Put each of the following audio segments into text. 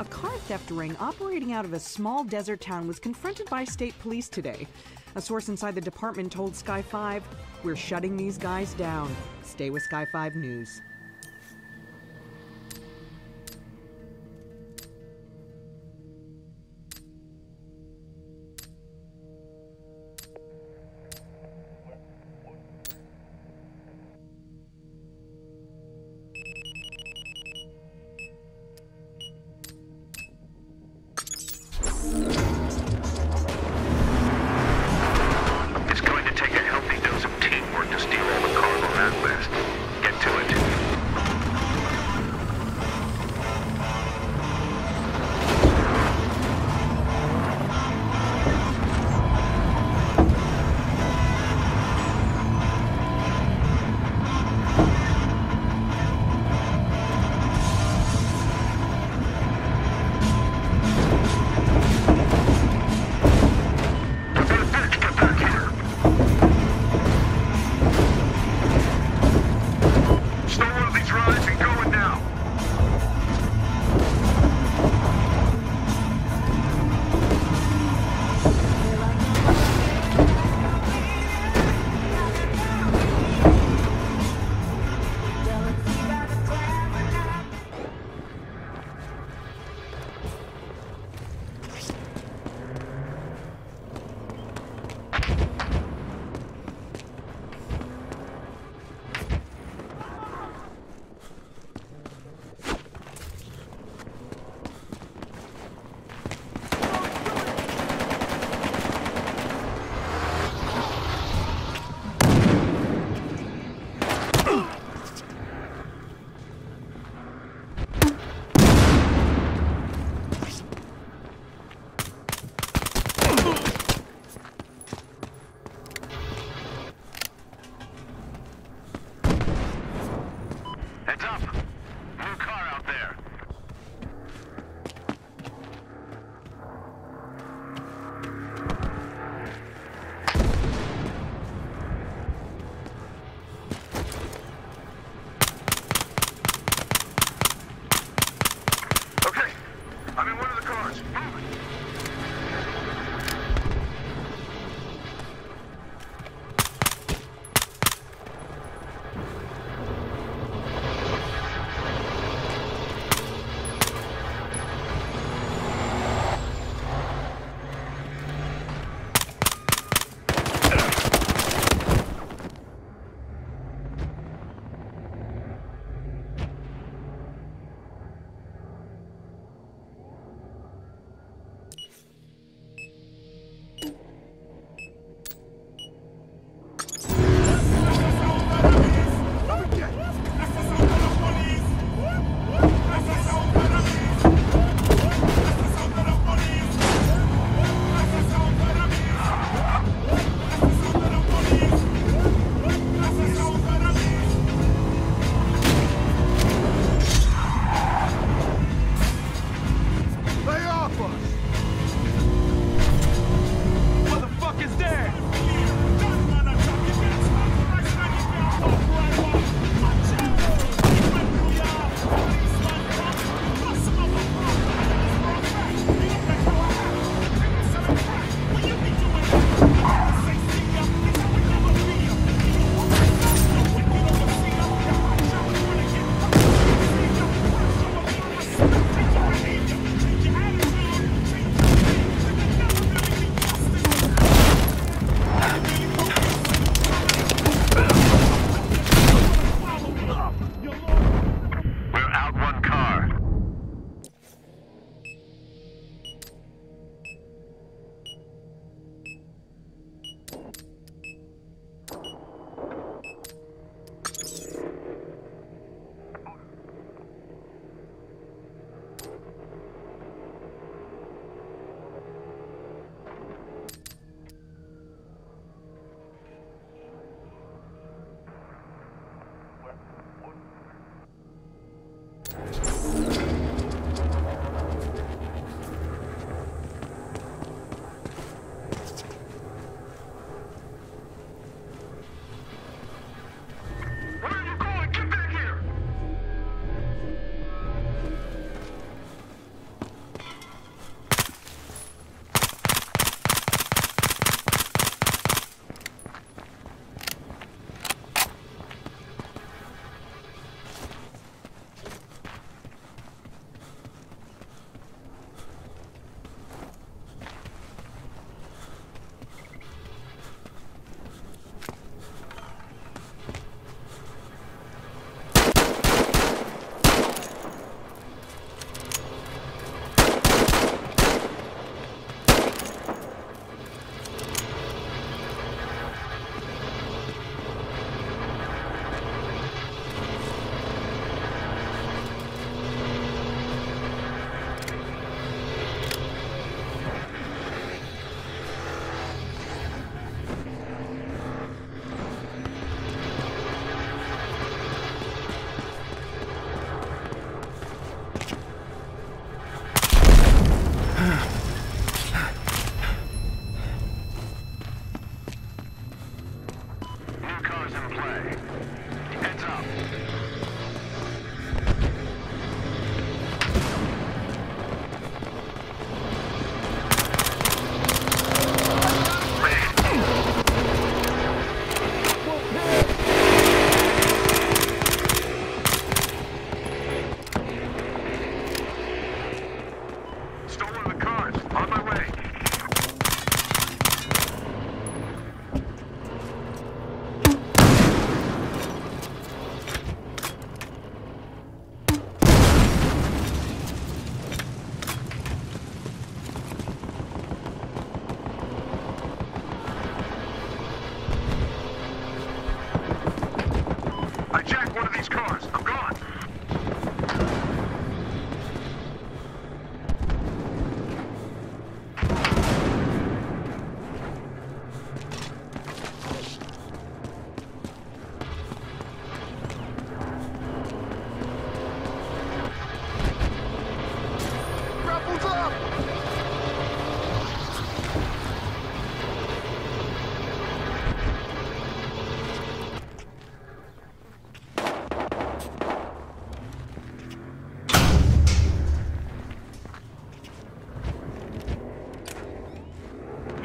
A car theft ring operating out of a small desert town was confronted by state police today. A source inside the department told Sky 5, We're shutting these guys down. Stay with Sky 5 News. One of these cars. I'm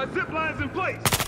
My zip line's in place.